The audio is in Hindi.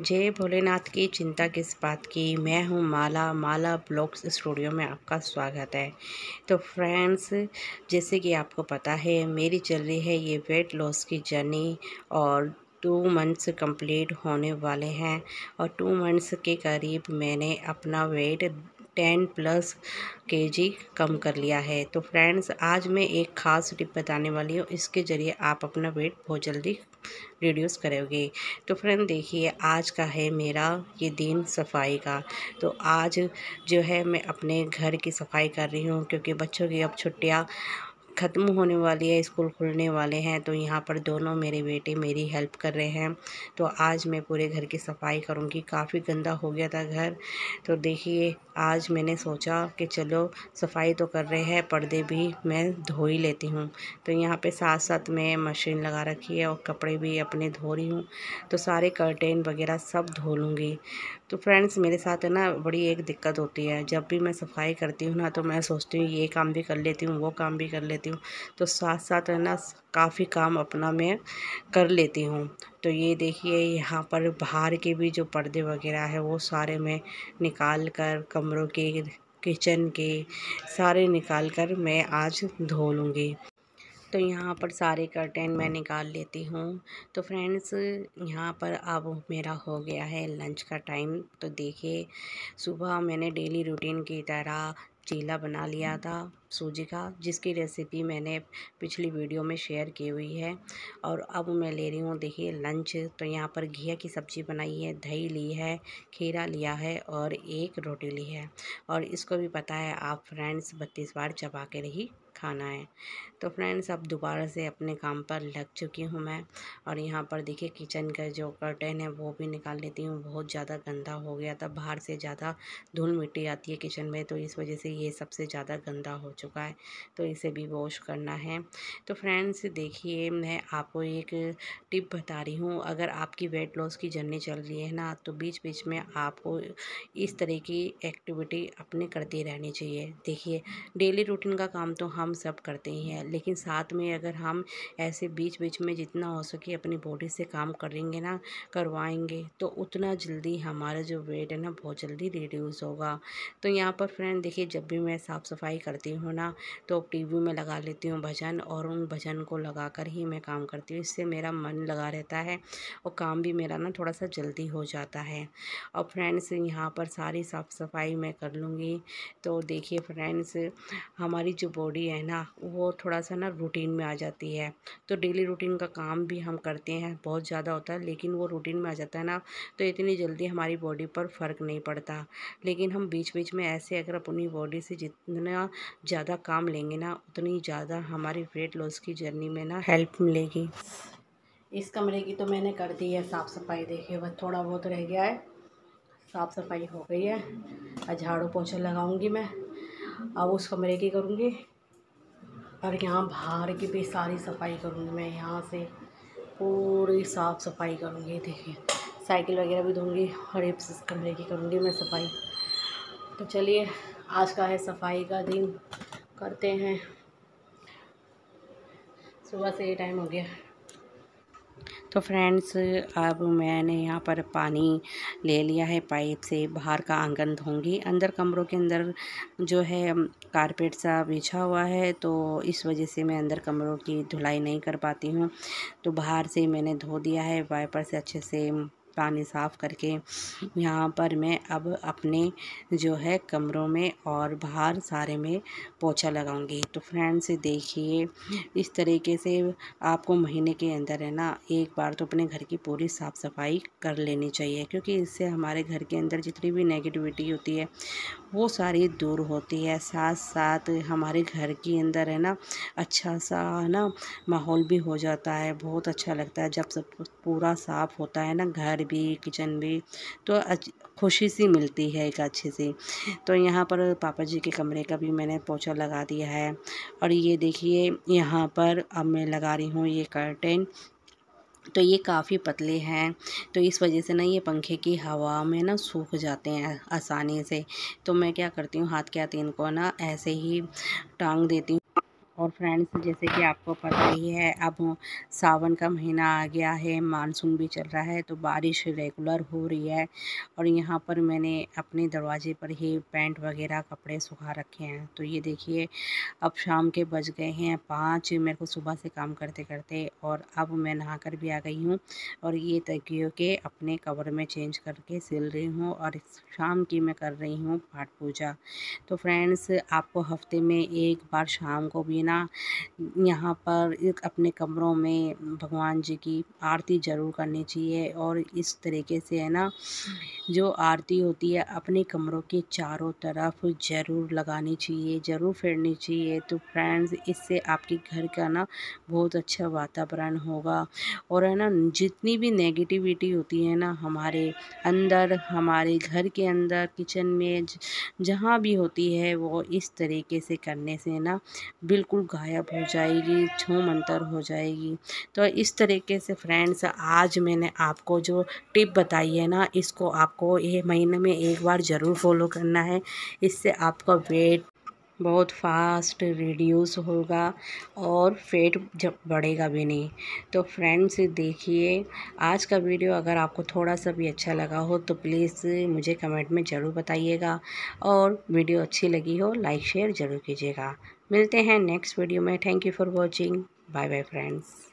जय भोलेनाथ की चिंता किस बात की? मैं हूँ माला। माला ब्लॉग्स स्टूडियो में आपका स्वागत है। तो फ्रेंड्स, जैसे कि आपको पता है, मेरी चल रही है ये वेट लॉस की जर्नी और टू मंथ्स कंप्लीट होने वाले हैं और टू मंथ्स के करीब मैंने अपना वेट टेन प्लस के जी कम कर लिया है। तो फ्रेंड्स, आज मैं एक ख़ास टिप बताने वाली हूँ। इसके ज़रिए आप अपना वेट बहुत जल्दी रिड्यूस करोगे। तो फ्रेंड, देखिए, आज का है मेरा ये दिन सफ़ाई का। तो आज जो है मैं अपने घर की सफ़ाई कर रही हूँ, क्योंकि बच्चों की अब छुट्टियाँ ख़त्म होने वाली है, स्कूल खुलने वाले हैं तो यहाँ पर दोनों मेरे बेटे मेरी हेल्प कर रहे हैं। तो आज मैं पूरे घर की सफ़ाई करूँगी। काफ़ी गंदा हो गया था घर। तो देखिए, आज मैंने सोचा कि चलो, सफ़ाई तो कर रहे हैं, पर्दे भी मैं धो ही लेती हूँ। तो यहाँ पे साथ साथ मैं मशीन लगा रखी है और कपड़े भी अपने धो रही हूँ। तो सारे कर्टेन वगैरह सब धो लूँगी। तो फ्रेंड्स मेरे साथ है ना बड़ी एक दिक्कत होती है। जब भी मैं सफ़ाई करती हूँ ना तो मैं सोचती हूँ, ये काम भी कर लेती हूँ, वो काम भी कर लेती हूँ। तो साथ साथ है ना, काफ़ी काम अपना मैं कर लेती हूँ। तो ये देखिए, यहाँ पर बाहर के भी जो पर्दे वगैरह है, वो सारे मैं निकाल कर कमरों के, किचन के सारे निकाल कर मैं आज धो लूँगी। तो यहाँ पर सारे कर्टेन मैं निकाल लेती हूँ। तो फ्रेंड्स, यहाँ पर अब मेरा हो गया है लंच का टाइम। तो देखिए, सुबह मैंने डेली रूटीन की तरह चीला बना लिया था सूजी का, जिसकी रेसिपी मैंने पिछली वीडियो में शेयर की हुई है। और अब मैं ले रही हूँ, देखिए लंच तो यहाँ पर घिया की सब्ज़ी बनाई है, दही ली है, खीरा लिया है और एक रोटी ली है। और इसको भी पता है, आप फ्रेंड्स बत्तीस बार चबा के रही खाना है। तो फ्रेंड्स, अब दोबारा से अपने काम पर लग चुकी हूँ मैं और यहाँ पर देखिए किचन का जो कर्टन है, वो भी निकाल लेती हूँ। बहुत ज़्यादा गंदा हो गया था, बाहर से ज़्यादा धूल मिट्टी आती है किचन में तो इस वजह से ये सबसे ज़्यादा गंदा हो चुका है तो इसे भी वॉश करना है। तो फ्रेंड्स, देखिए मैं आपको एक टिप बता रही हूँ, अगर आपकी वेट लॉस की जर्नी चल रही है ना तो बीच बीच में आपको इस तरह की एक्टिविटी अपने करती रहनी चाहिए। देखिए डेली रूटीन का काम तो हम सब करते ही हैं। लेकिन साथ में अगर हम ऐसे बीच बीच में जितना हो सके अपनी बॉडी से काम करेंगे ना, करवाएँगे तो उतना जल्दी हमारा जो वेट है ना, बहुत जल्दी रिड्यूस होगा। तो यहाँ पर फ्रेंड देखिए, जब भी मैं साफ़ सफ़ाई करती हूँ ना तो टीवी में लगा लेती हूँ भजन और उन भजन को लगा कर ही मैं काम करती हूँ। इससे मेरा मन लगा रहता है और काम भी मेरा ना थोड़ा सा जल्दी हो जाता है। और फ्रेंड्स यहाँ पर सारी साफ़ सफ़ाई मैं कर लूँगी। तो देखिए फ्रेंड्स हमारी जो बॉडी है ना, वो थोड़ा सा ना रूटीन में आ जाती है। तो डेली रूटीन का काम भी हम करते हैं, बहुत ज़्यादा होता है, लेकिन वो रूटीन में आ जाता है ना तो इतनी जल्दी हमारी बॉडी पर फ़र्क नहीं पड़ता। लेकिन हम बीच बीच में ऐसे अगर अपनी बॉडी से जितना ज़्यादा काम लेंगे ना, उतनी ज़्यादा हमारी वेट लॉस की जर्नी में ना हेल्प मिलेगी। इस कमरे की तो मैंने कर दी है साफ़ सफ़ाई देखिए बस थोड़ा बहुत रह गया है। साफ़ सफ़ाई हो गई है। झाड़ू पोछा लगाऊँगी मैं। अब उस कमरे की करूँगी। और यहाँ बाहर की भी सारी सफ़ाई करूँगी मैं, यहाँ से पूरी साफ़ सफ़ाई करूँगी, देखिए। साइकिल वगैरह भी धोंगी और एक कमरे की करूँगी मैं सफ़ाई। तो चलिए, आज का है सफ़ाई का दिन, करते हैं। सुबह से ये टाइम हो गया। तो फ्रेंड्स, अब मैंने यहाँ पर पानी ले लिया है पाइप से। बाहर का आँगन धोंगी अंदर कमरों के अंदर जो है, कारपेट सा बिछा हुआ है तो इस वजह से मैं अंदर कमरों की धुलाई नहीं कर पाती हूँ। तो बाहर से मैंने धो दिया है, वाइपर से अच्छे से पानी साफ़ करके यहाँ पर मैं अब अपने जो है कमरों में और बाहर सारे में पोछा लगाऊँगी। तो फ्रेंड्स, देखिए, इस तरीके से आपको महीने के अंदर है ना, एक बार तो अपने घर की पूरी साफ़ सफ़ाई कर लेनी चाहिए, क्योंकि इससे हमारे घर के अंदर जितनी भी नेगेटिविटी होती है, वो सारी दूर होती है। साथ साथ हमारे घर के अंदर है ना अच्छा सा ना माहौल भी हो जाता है, बहुत अच्छा लगता है जब सब पूरा साफ़ होता है ना घर। भी किचन भी तो खुशी सी मिलती है एक अच्छी सी। तो यहाँ पर पापा जी के कमरे का भी मैंने पोछा लगा दिया है। और ये देखिए, यहाँ पर अब मैं लगा रही हूँ ये कर्टेन तो ये काफ़ी पतले हैं। तो इस वजह से ना ये पंखे की हवा में ना सूख जाते हैं, आसानी से। तो मैं क्या करती हूँ, हाथ के हाथ इनको ना ऐसे ही टांग देती हूँ। और फ्रेंड्स जैसे कि आपको पता ही है, अब सावन का महीना आ गया है मानसून भी चल रहा है तो बारिश रेगुलर हो रही है। और यहाँ पर मैंने अपने दरवाजे पर ही पैंट वगैरह कपड़े सुखा रखे हैं। तो ये देखिए, अब शाम के बज गए हैं पाँच, मेरे को सुबह से काम करते करते और अब मैं नहा कर भी आ गई हूँ। और ये तकियों के अपने कवर में चेंज करके सिल रही हूँ और शाम की मैं कर रही हूँ पाठ पूजा। तो फ्रेंड्स आपको हफ़्ते में एक बार शाम को भी यहाँ पर एक अपने कमरों में भगवान जी की आरती ज़रूर करनी चाहिए और इस तरीके से है ना, जो आरती होती है अपने कमरों के चारों तरफ़ ज़रूर लगानी चाहिए, ज़रूर फेरनी चाहिए। तो फ्रेंड्स इससे आपके घर का ना बहुत अच्छा वातावरण होगा और है ना, जितनी भी नेगेटिविटी होती है ना, हमारे अंदर, हमारे घर के अंदर किचन में जहाँ भी होती है, वो इस तरीके से करने से ना बिल्कुल गायब हो जाएगी छू मंतर हो जाएगी। तो इस तरीके से फ्रेंड्स, आज मैंने आपको जो टिप बताई है ना, इसको आपको ये महीने में एक बार ज़रूर फॉलो करना है। इससे आपका वेट बहुत फास्ट रिड्यूस होगा और फेट जब बढ़ेगा भी नहीं। तो फ्रेंड्स, देखिए, आज का वीडियो अगर आपको थोड़ा सा भी अच्छा लगा हो तो प्लीज़ मुझे कमेंट में ज़रूर बताइएगा। और वीडियो अच्छी लगी हो, लाइक, शेयर ज़रूर कीजिएगा। मिलते हैं नेक्स्ट वीडियो में. Thank you for watching bye bye friends